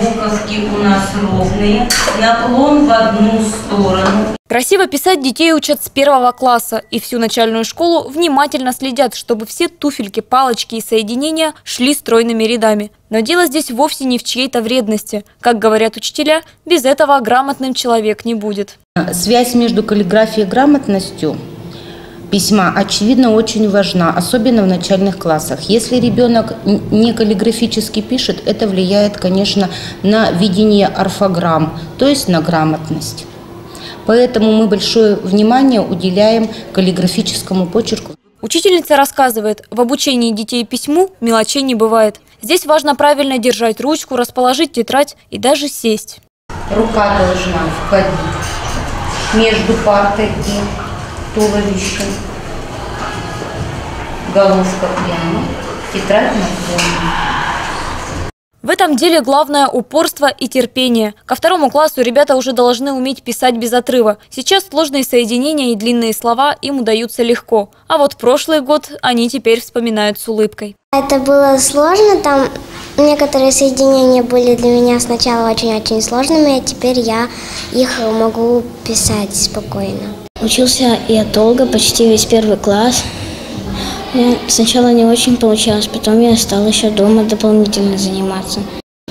Буковки у нас ровные, наклон в одну сторону. Красиво писать детей учат с первого класса, и всю начальную школу внимательно следят, чтобы все туфельки, палочки и соединения шли стройными рядами. Но дело здесь вовсе не в чьей-то вредности. Как говорят учителя, без этого грамотным человек не будет. Связь между каллиграфией и грамотностью письма, очевидно, очень важна, особенно в начальных классах. Если ребенок не каллиграфически пишет, это влияет, конечно, на видение орфограмм, то есть на грамотность. Поэтому мы большое внимание уделяем каллиграфическому почерку. Учительница рассказывает, в обучении детей письму мелочей не бывает. Здесь важно правильно держать ручку, расположить тетрадь и даже сесть. Рука должна входить между партой и туловищем. Головка прямо, тетрадь наклонена. В этом деле главное упорство и терпение. Ко второму классу ребята уже должны уметь писать без отрыва. Сейчас сложные соединения и длинные слова им удаются легко. А вот прошлый год они теперь вспоминают с улыбкой. Это было сложно, там некоторые соединения были для меня сначала очень-очень сложными, а теперь я их могу писать спокойно. Учился я долго, почти весь первый класс. Ну, сначала не очень получалось, потом я стал еще дома дополнительно заниматься.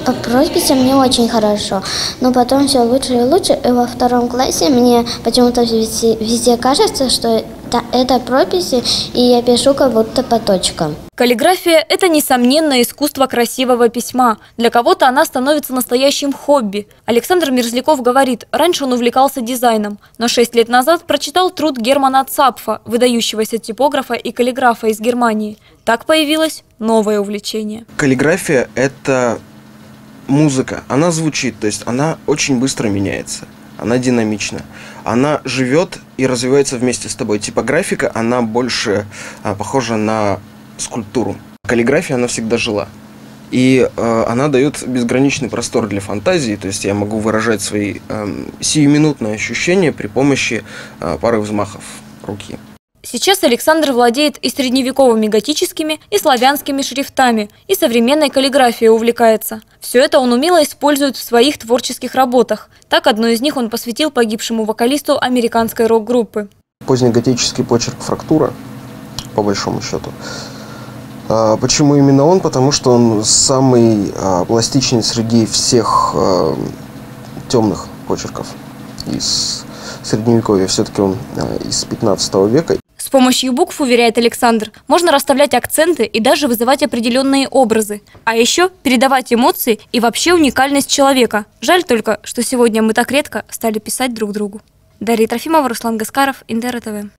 По просписи мне очень хорошо, но потом все лучше и лучше. И во втором классе мне почему-то везде кажется, что это прописи, и я пишу как будто по точкам. Каллиграфия – это, несомненно, искусство красивого письма. Для кого-то она становится настоящим хобби. Александр Мерзляков говорит, раньше он увлекался дизайном, но шесть лет назад прочитал труд Германа Цапфа, выдающегося типографа и каллиграфа из Германии. Так появилось новое увлечение. Каллиграфия – это музыка. Она звучит, то есть она очень быстро меняется она динамична. Она живет и развивается вместе с тобой. Типографика, она больше а, похожа на скульптуру. Каллиграфия, она всегда жила. И э, она дает безграничный простор для фантазии, то есть я могу выражать свои э, сиюминутные ощущения при помощи э, пары взмахов руки. Сейчас Александр владеет и средневековыми готическими, и славянскими шрифтами, и современной каллиграфией увлекается. Все это он умело использует в своих творческих работах. Так, одну из них он посвятил погибшему вокалисту американской рок-группы. Позднеготический почерк фрактура, по большому счету. А, почему именно он? Потому что он самый а, пластичный среди всех а, темных почерков из средневековья. Все-таки он из 15 века. С помощью букв, уверяет Александр, можно расставлять акценты и даже вызывать определенные образы. А еще передавать эмоции и вообще уникальность человека. Жаль только, что сегодня мы так редко стали писать друг другу. Дарья Трофимова, Руслан Гаскаров, Индера ТВ.